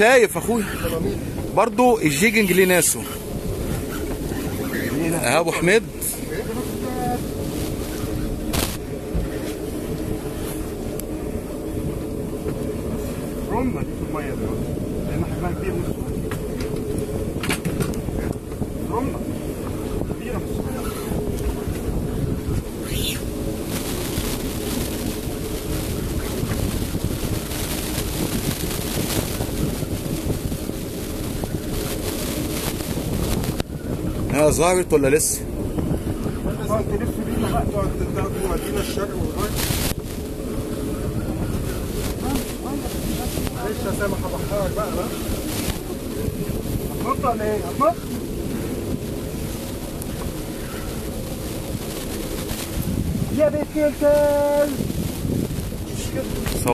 شايف اخويا برضو الجيجنج ليه ناسه أبو حميد. ها ظهرت ولا لسه تلف بينا بقى تقعد تاخد مدينة الشرق والغرب معلش يا سامح هبحرك بقى بقى هتنط ولا إيه؟ هتنط؟ يا بنت الكلب